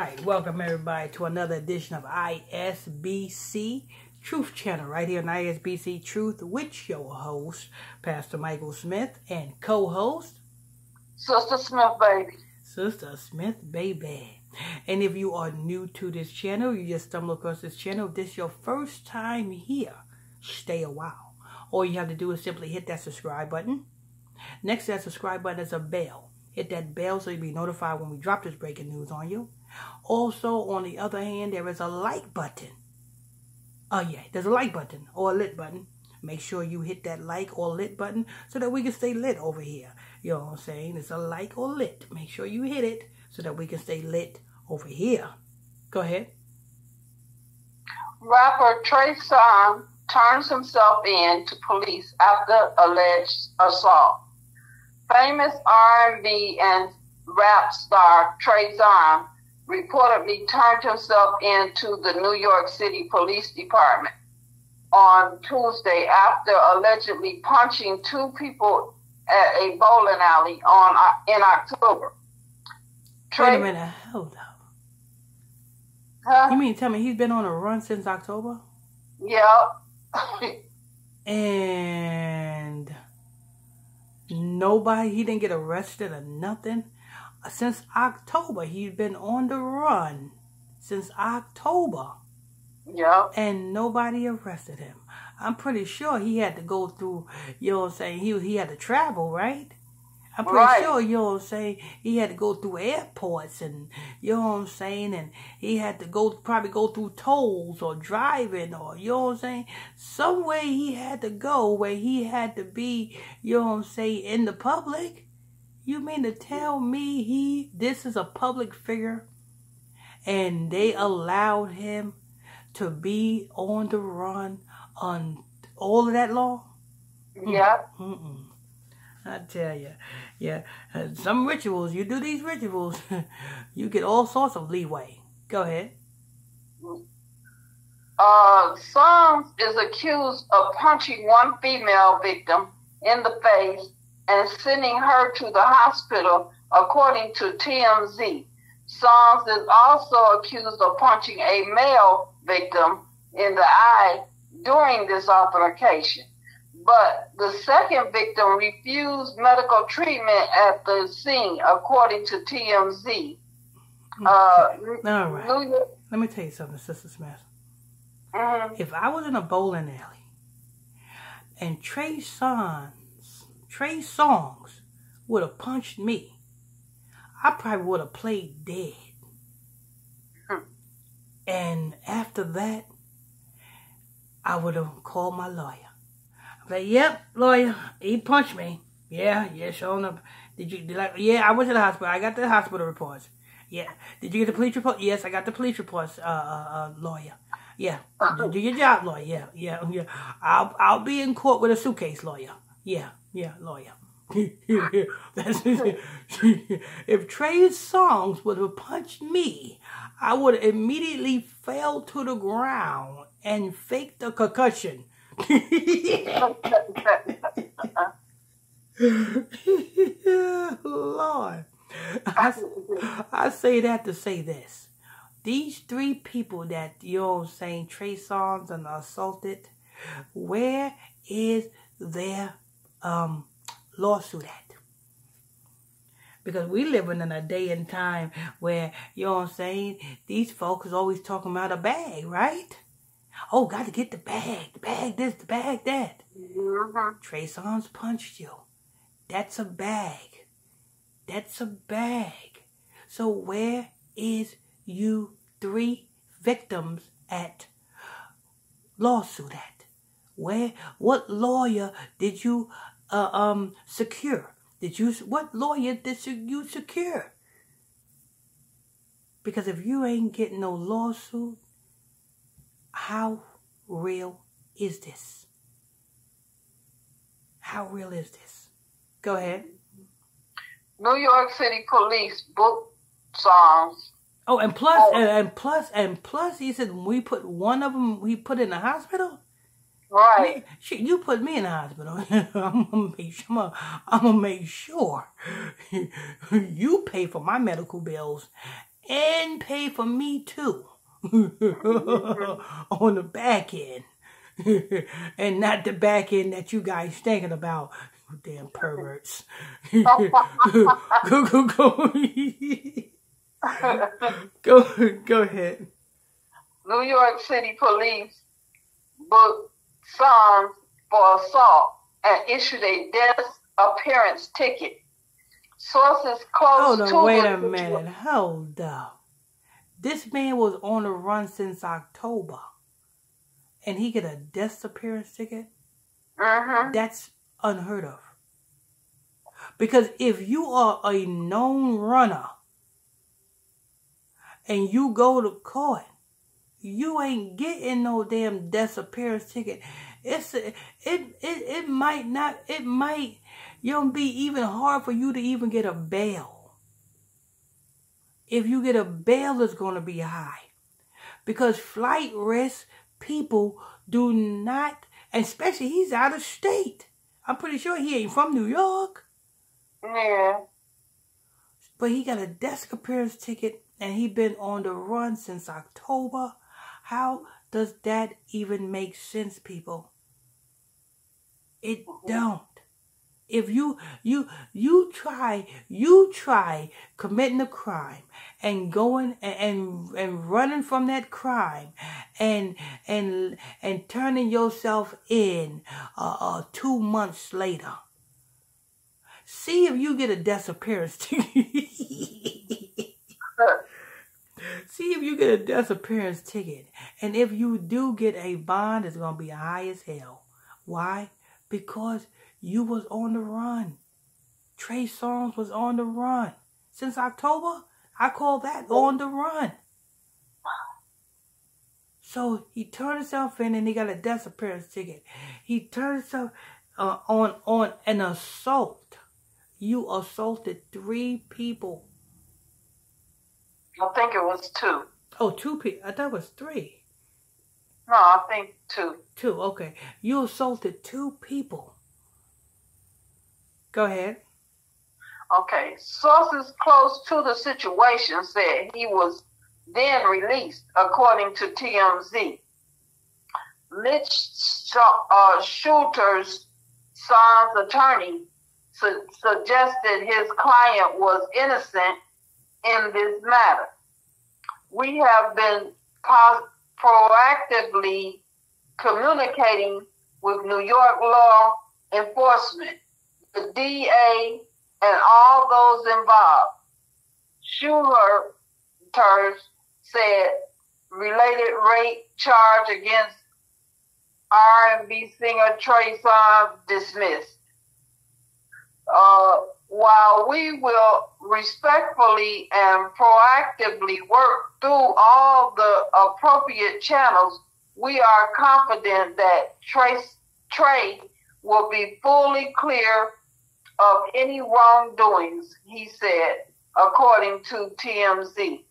All right, welcome everybody to another edition of ISBC Truth Channel right here on ISBC Truth with your host, Pastor Michael Smith, and co-host, Sister Smith, baby. Sister Smith, baby. And if you are new to this channel, you just stumble across this channel, if this is your first time here, stay a while. All you have to do is simply hit that subscribe button. Next to that subscribe button is a bell. Hit that bell so you'll be notified when we drop this breaking news on you. Also, on the other hand, there is a like button. Oh, yeah, there's a like button or a lit button. Make sure you hit that like or lit button so that we can stay lit over here. You know what I'm saying? It's a like or lit. Make sure you hit it so that we can stay lit over here. Go ahead. Rapper Trey Song turns himself in to police after alleged assault. Famous R&B and rap star Trey Songz reportedly turned himself in to the New York City Police Department on Tuesday after allegedly punching two people at a bowling alley on uh, in October. Trey, Wait a minute, hold up. Huh? You mean tell me he's been on a run since October? Yep. and nobody, he didn't get arrested or nothing since October. He's been on the run since October. Yeah. And nobody arrested him. I'm pretty sure he had to go through, you know what I'm saying? He, he had to travel, right? I'm pretty right. sure, you know what I'm saying, he had to go through airports and, you know what I'm saying, and he had to go, probably go through tolls or driving or, you know what I'm saying, somewhere he had to go where he had to be, you know what I'm saying, in the public. You mean to tell me he, this is a public figure and they allowed him to be on the run on all of that law? Yeah. Mm-mm. I tell you, yeah, uh, some rituals, you do these rituals, you get all sorts of leeway. Go ahead. Uh, Songz is accused of punching one female victim in the face and sending her to the hospital, according to TMZ. Songz is also accused of punching a male victim in the eye during this altercation. But the second victim refused medical treatment at the scene, according to TMZ. Okay. Uh, All right. Let me tell you something, Sister Smith. Mm-hmm. If I was in a bowling alley and Trey Songz Trey Songz would have punched me, I probably would have played dead. Hmm. And after that, I would have called my lawyer. I'm like, yep, lawyer, he punched me. Yeah, yeah, showing up. Did you, did I, yeah, I went to the hospital. I got the hospital reports. Yeah. Did you get the police report? Yes, I got the police reports, uh, uh, uh lawyer. Yeah. Do your job, lawyer. Yeah, yeah, yeah. I'll, I'll be in court with a suitcase, lawyer. Yeah. Yeah, lawyer. if Trey's songs would have punched me, I would have immediately fell to the ground and faked a concussion. Lord. I, I say that to say this. These three people that, know saying, Trey Songz and assaulted, where is their um, lawsuit at. Because we living in a day and time where, you know what I'm saying, these folks is always talking about a bag, right? Oh, got to get the bag, the bag this, the bag that. Mm-hmm. Trey Songz punched you. That's a bag. That's a bag. So where is you three victims at lawsuit at? Where, what lawyer did you uh, um, secure? Did you what lawyer did you secure? Because if you ain't getting no lawsuit, how real is this? How real is this? Go ahead. New York City Police book Songz. Oh, and plus, oh. And, and plus, and plus, he said we put one of them. We put in the hospital. Right. shit, you put me in the hospital. I'm gonna make sure. I'm gonna, I'm gonna make sure you pay for my medical bills and pay for me too on the back end. and not the back end that you guys thinking about. You damn perverts. go, go, go. go, go ahead. New York City police booked Songz for assault and issued a desk appearance ticket. Sources close Hold on, to wait a minute. Hold up. This man was on the run since October and he get a desk appearance ticket, mm-hmm. that's unheard of. Because if you are a known runner and you go to court, you ain't getting no damn disappearance ticket. It's it it it might not it might you know be even hard for you to even get a bail. If you get a bail, it's gonna be high because flight risk people do not, especially he's out of state. I'm pretty sure he ain't from New York. Yeah. But he got a desk appearance ticket and he been on the run since October. How does that even make sense, people? It don't if you you you try you try committing a crime and going and and, running from that crime and and and turning yourself in uh, uh two months later see if you get a disappearance see if you get a disappearance ticket and if you do get a bond it's gonna be high as hell why because you was on the run. Trey Songz was on the run. Since October, I call that on the run. So he turned himself in and he got a disappearance ticket. He turned himself uh, on on an assault. You assaulted three people. I think it was two. Oh, two people. I thought it was three. No, I think two. Two, okay. You assaulted two people. Go ahead. Okay. Sources close to the situation said he was then released, according to TMZ. Mitch uh, Schuster Songz's attorney su- suggested his client was innocent in this matter. We have been proactively communicating with New York law enforcement the DA, and all those involved. Schuster said related rape charge against R&B singer Trey Songz dismissed. Uh, while we will respectfully and proactively work through all the appropriate channels, we are confident that Trey, Trey will be fully clear of any wrongdoings, he said, according to TMZ.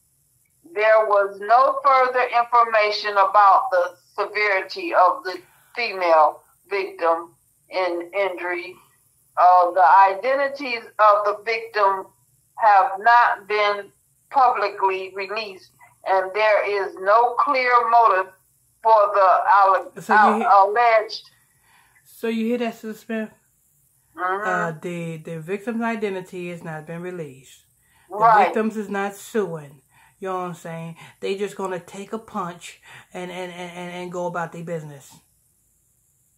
There was no further information about the severity of the female victim in injury. Uh, the identities of the victim have not been publicly released, and there is no clear motive for the so alleged. So you hear that, Sister Smith? Uh-huh. Uh, the the victim's identity has not been released. The right. victims is not suing. You know what I'm saying? They just gonna take a punch and and, and, and go about their business.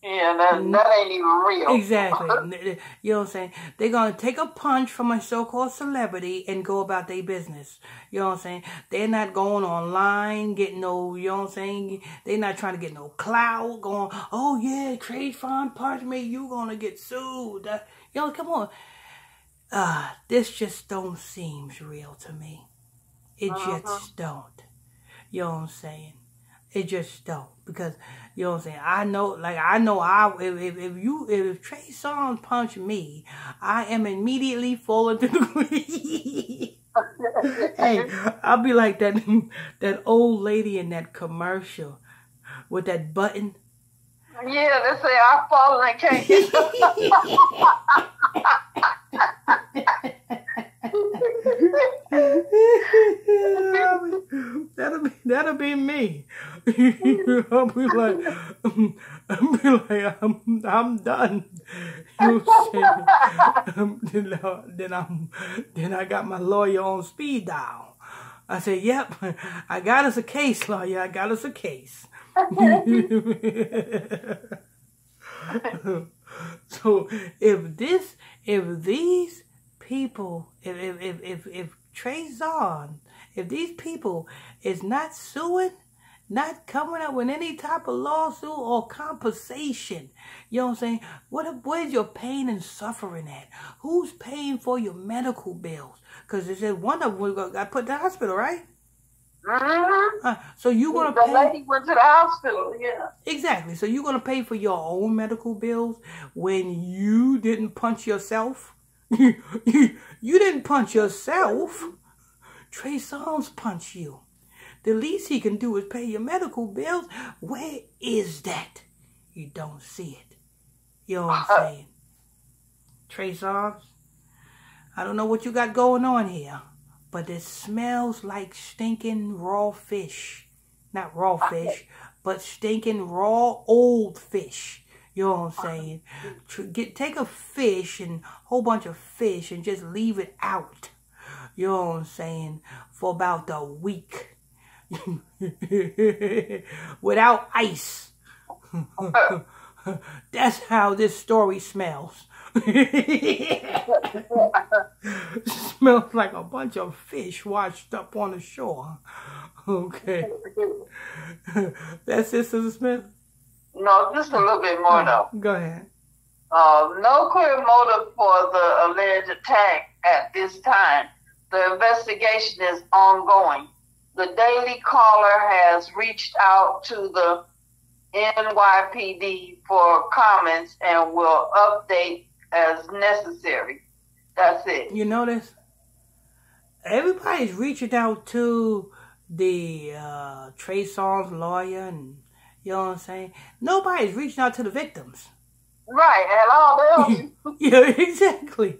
Yeah, that, mm-hmm. that ain't even real. Exactly. you know what I'm saying? They're going to take a punch from a so-called celebrity and go about their business. You know what I'm saying? They're not going online, getting no, you know what I'm saying? They're not trying to get no clout going, oh yeah, trade fund punch me, you going to get sued. Uh, you know, come on. Uh, this just don't seem real to me. It uh-huh. just don't. You know what I'm saying? It just don't because you know what I'm saying. I know, like I know, I if if, if you if Trey Songz punch me, I am immediately falling to the ground. hey, I'll be like that that old lady in that commercial with that button. Yeah, they say I fall and I can't get that'll be that'll be me. I'll be like, I'll be like, I'm I'm done. You say, um, then, uh, then I'm then I got my lawyer on speed dial. I said, "Yep, I got us a case, lawyer. I got us a case." so if this, if these people, if if if if, if Trayson, if these people is not suing, not coming up with any type of lawsuit or compensation, you know what I'm saying? What where's your pain and suffering at? Who's paying for your medical bills? Because they said one of them got put in the hospital, right? Mm-hmm. Uh, so you gonna the pay? lady went to the hospital. Yeah. Exactly. So you're gonna pay for your own medical bills when you didn't punch yourself. You didn't punch yourself. Trey Songz punched you. The least he can do is pay your medical bills. Where is that? You don't see it. You know what I'm uh-huh. saying? Trey Songz, I don't know what you got going on here, but it smells like stinking raw fish. Not raw uh-huh. fish, but stinking raw old fish. You know what I'm saying? Get take a fish and whole bunch of fish and just leave it out. You know what I'm saying? For about a week. Without ice. That's how this story smells. smells like a bunch of fish washed up on the shore. Okay. That's it, Sister Smith? No, just a little bit more though. Go ahead. Uh, no clear motive for the alleged attack at this time. The investigation is ongoing. The Daily Caller has reached out to the NYPD for comments and will update as necessary. That's it. You notice? Everybody's reaching out to the uh, Trey Songz lawyer and you know what I'm saying? Nobody's reaching out to the victims. Right, and all yeah, exactly.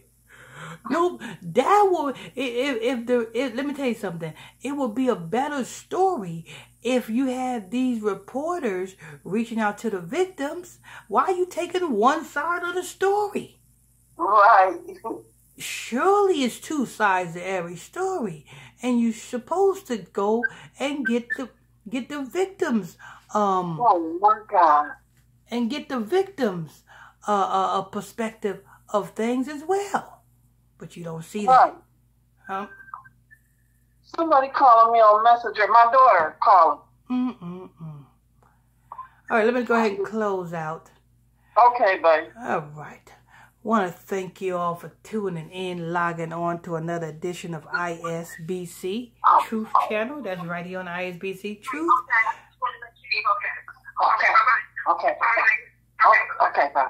No, that would if if the if, let me tell you something. It would be a better story if you had these reporters reaching out to the victims. Why are you taking one side of the story? right. Surely it's two sides to every story, and you're supposed to go and get the get the victims um Oh my God. and get the victims uh, a, a perspective of things as well. But you don't see that. Huh? Somebody calling me on Messenger. My daughter calling. Mm-mm-mm. All right, let me go ahead and close out. Okay, babe. All right. Want to thank you all for tuning in, logging on to another edition of ISBC Truth Channel. That's right here on ISBC Truth. Okay. Okay. Oh, okay, bye.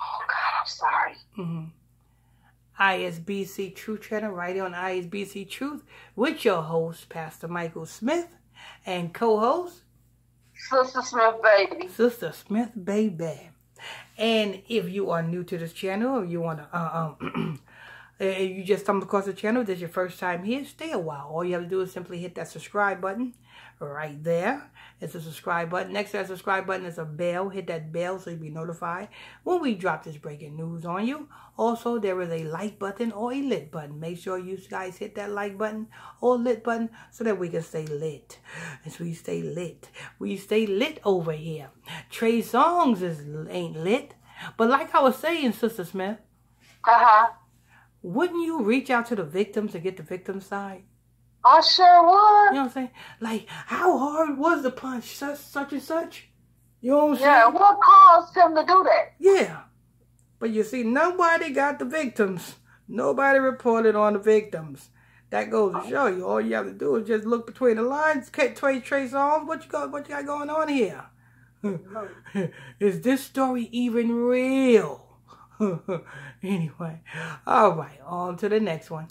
Oh God, I'm sorry. hmm ISBC Truth Channel, right here on ISBC Truth, with your host, Pastor Michael Smith, and co-host, Sister Smith, baby. Sister Smith Baby. And if you are new to this channel, or you want to, uh, um, you just stumbled across the channel, this is your first time here, stay a while. All you have to do is simply hit that subscribe button right there. It's a subscribe button. Next to that subscribe button is a bell. Hit that bell so you'll be notified when we drop this breaking news on you. Also, there is a like button or a lit button. Make sure you guys hit that like button or lit button so that we can stay lit. As we stay lit. We stay lit over here. Trey Songz is ain't lit. But like I was saying, Sister Smith, Uh-huh. wouldn't you reach out to the victims to get the victim side? I sure would. You know what I'm saying? Like, how hard was the punch? Such, such and such. You know what I'm saying? Yeah, what caused him to do that? Yeah. But you see, nobody got the victims. Nobody reported on the victims. That goes to show you. All you have to do is just look between the lines, Trey Trace on. What you got? What you got going on here? is this story even real? anyway, all right. On to the next one.